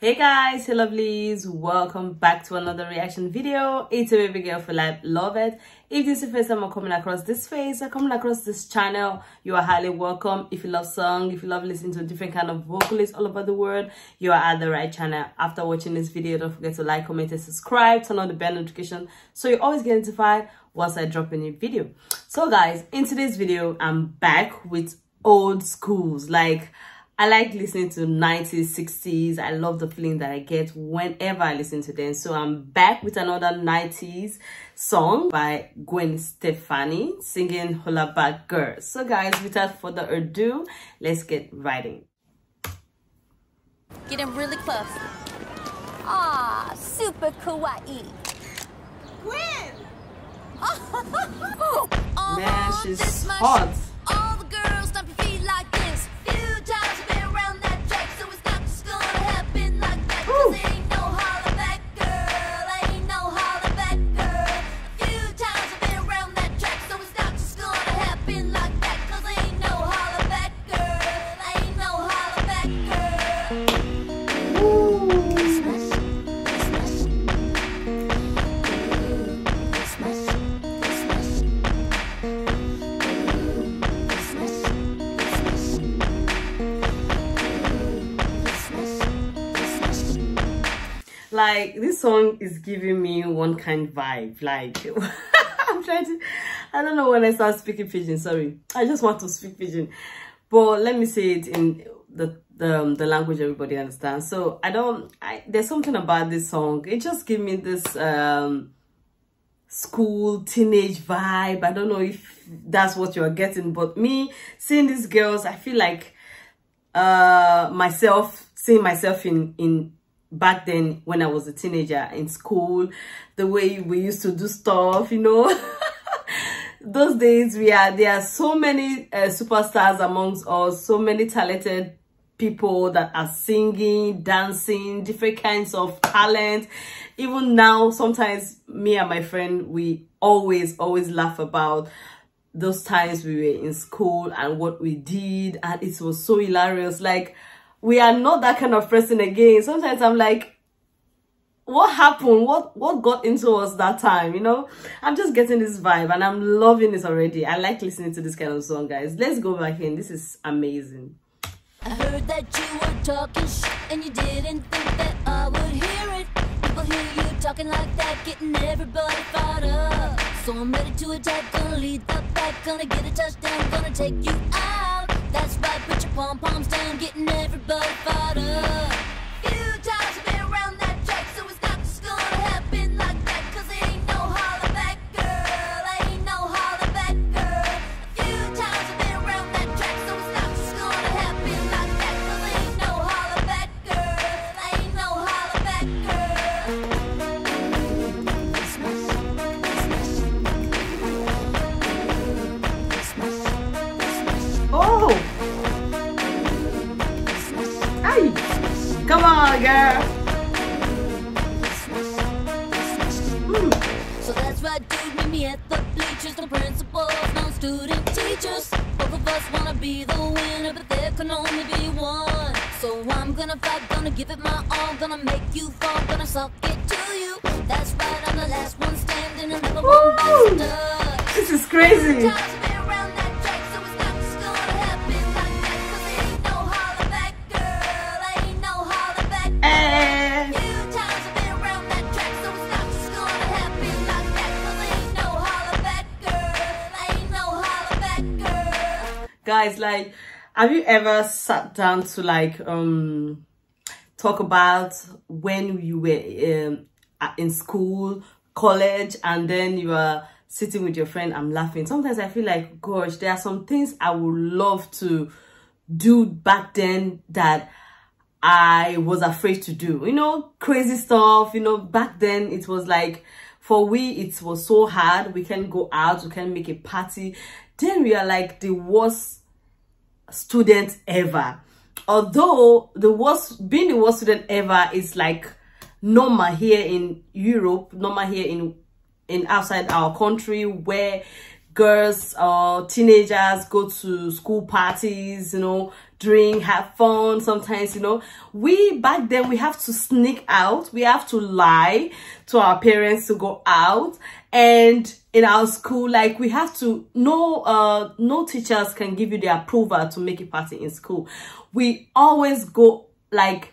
Hey guys, hey lovelies, welcome back to another reaction video. It's a baby girl for life, love it. If this is the first time I'm coming across this face or coming across this channel, you are highly welcome. If you love song, if you love listening to different kind of vocalists all over the world, you are at the right channel. After watching this video, don't forget to like, comment, and subscribe, turn on the bell notification so you always get notified once I drop a new video. So guys, in today's video, I'm back with old schools. Like, I like listening to 90s, 60s. I love the feeling that I get whenever I listen to them. So I'm back with another 90s song by Gwen Stefani singing Hollaback Girl. So guys, without further ado, let's get writing. Getting really close. Ah, super kawaii. Gwen! oh, Man, she's this much. hot. Like this song is giving me one kind vibe. Like i'm trying to i don't know when i start speaking pidgin sorry. I just want to speak pidgin but let me say it in the the, um, the language everybody understands. So i don't i there's something about this song. It just give me this um school teenage vibe. I don't know if that's what you're getting but me seeing these girls i feel like uh myself seeing myself in in back then when i was a teenager in school the way we used to do stuff you know. Those days we are there are so many uh, superstars amongst us so many talented people that are singing dancing different kinds of talent. Even now sometimes me and my friend we always always laugh about those times we were in school and what we did and it was so hilarious. Like we are not that kind of person again. Sometimes i'm like what happened? What what got into us that time you know? I'm just getting this vibe and i'm loving this already. I like listening to this kind of song guys. Let's go back in. This is amazing. I heard that you were talking shit and you didn't think that I would hear it. People hear you talking like that, getting everybody fired up. So I'm ready to attack, gonna lead the back, gonna get a touchdown, gonna take you out. Pom poms down, getting everybody fired up. Come on girl Hmm. So that's right, dude, meet me at the bleachers. No principals, no student teachers. Both of us wanna be the winner, but there can only be one. So I'm gonna fight, gonna give it my all, gonna make you fall, gonna suck it to you. That's right, I'm the last one standing, and never one Woo! bites dust. this is crazy guys like have you ever sat down to like um talk about when you were um, in school college and then you are sitting with your friend i'm laughing sometimes i feel like gosh there are some things i would love to do back then that I was afraid to do. You know, crazy stuff. You know, back then it was like, for we, it was so hard. We can go out, we can make a party. Then we are like the worst student ever. Although the worst, being the worst student ever is like normal here in Europe, normal here in in outside our country where girls or teenagers go to school parties you know drink have fun sometimes you know. We back then we have to sneak out. We have to lie to our parents to go out. And in our school like we have to no uh no teachers can give you the approval to make a party in school. We always go like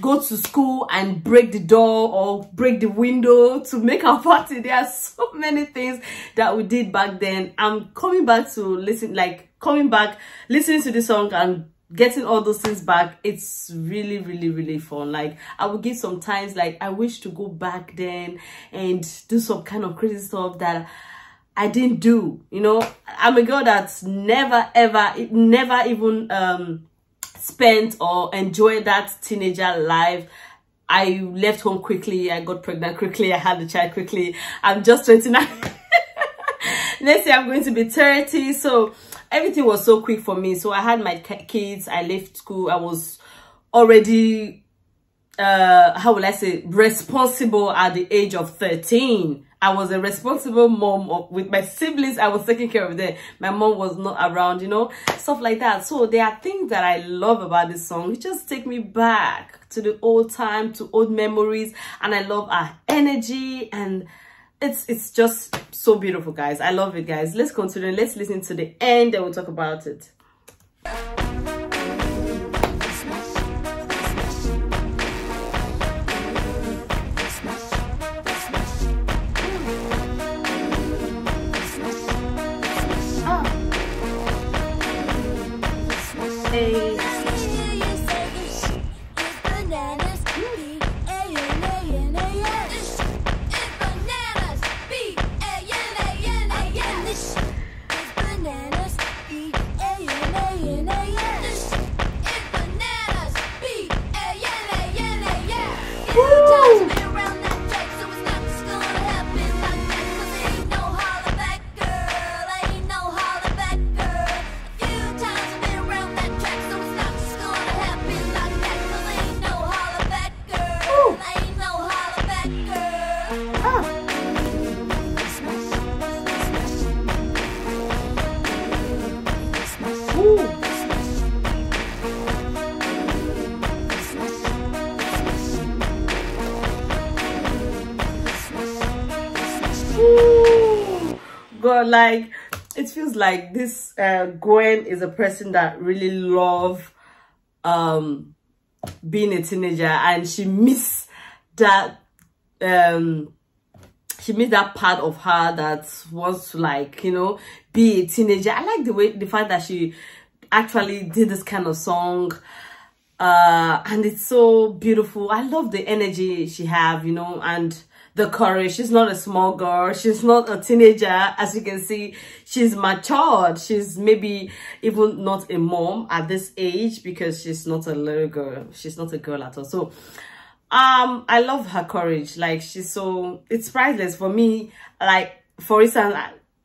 go to school and break the door or break the window to make our party. There are so many things that we did back then. I'm coming back to listen like coming back listening to the song and getting all those things back it's really really really fun. Like i would give some times like i wish to go back then and do some kind of crazy stuff that i didn't do you know? I'm a girl that's never ever never even um spent or enjoyed that teenager life. I left home quickly i got pregnant quickly i had the child quickly. I'm just 29 next year i'm going to be 30 so everything was so quick for me. So i had my kids i left school i was already uh how will i say responsible at the age of 13 i was a responsible mom of, with my siblings i was taking care of them. My mom was not around you know stuff like that. So there are things that i love about this song. It just take me back to the old time to old memories. And i love our energy and it's it's just so beautiful guys. I love it guys. Let's continue. Let's listen to the end and we'll talk about it Like it feels like this uh, Gwen is a person that really love um being a teenager and she miss that um she missed that part of her that wants to like you know be a teenager. I like the way the fact that she actually did this kind of song uh and it's so beautiful. I love the energy she have you know and the courage. She's not a small girl. She's not a teenager. As you can see she's matured. She's maybe even not a mom at this age because she's not a little girl. She's not a girl at all. So um i love her courage. Like she's so it's priceless for me. Like for instance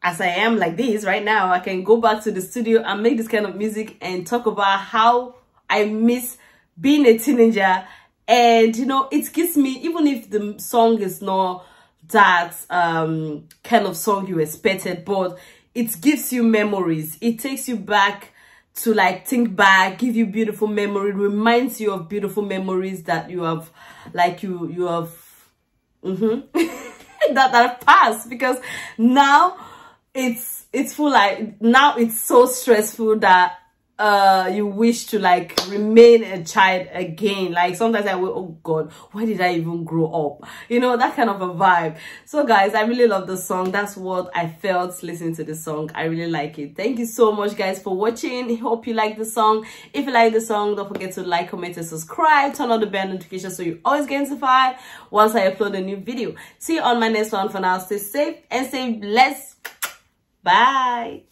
as I am like this right now, I can go back to the studio and make this kind of music and talk about how I miss being a teenager. And, you know, it gives me, even if the song is not that um, kind of song you expected, but it gives you memories. It takes you back to like think back, give you beautiful memory, reminds you of beautiful memories that you have, like you, you have, mm -hmm, that, that passed because now it's it's full like now it's so stressful that uh you wish to like remain a child again. Like sometimes i will oh god why did i even grow up? You know that kind of a vibe. So guys i really love the song. That's what i felt listening to the song. I really like it. Thank you so much guys for watching. Hope you like the song. If you like the song don't forget to like comment and subscribe. Turn on the bell notification so you always get notified once i upload a new video. See you on my next one. For now stay safe and stay blessed. Bye.